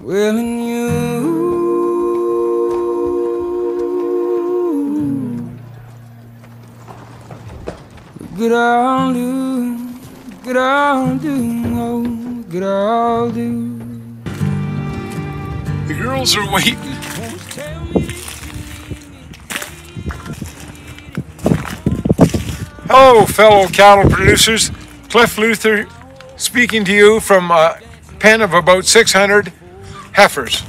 Well, and you. Good I'll do, good I'll do, oh, good I'll do. The girls are waiting. Hello, fellow cattle producers. Cliff Luther speaking to you from a pen of about 600 heifers.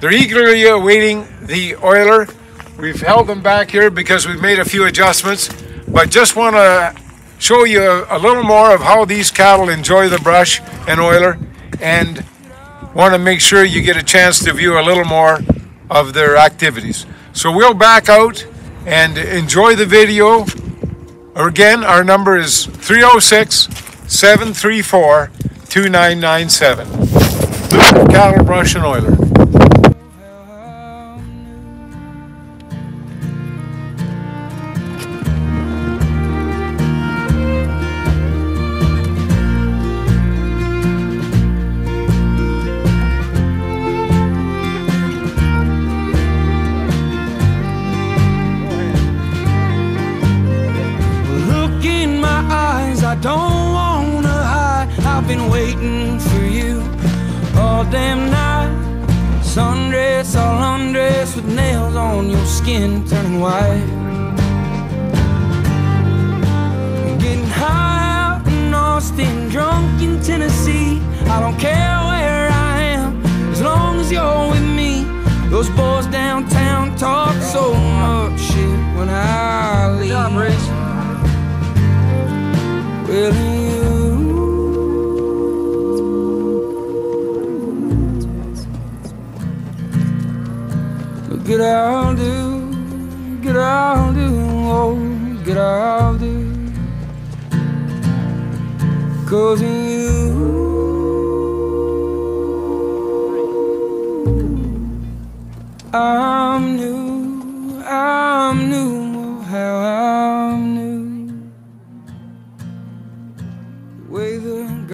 They're eagerly awaiting the oiler. We've held them back here because we've made a few adjustments, but just want to show you a, a little more of how these cattle enjoy the brush and oiler and want to make sure you get a chance to view a little more of their activities. So we'll back out and enjoy the video. Again, our number is 306 734 2997. Cattle Brush and Oiler. Look in my eyes, I don't wanna hide. I've been waiting for you all damn night. Sundress, all undressed with nails on your skin turning white. Getting high out in Austin, drunk in Tennessee. I don't care where I am, as long as you're with me. Those boys downtown talk so much shit when I leave. Well, you Get out, out, do, oh, do. Cause you, I'm new, I'm new, how I'm new.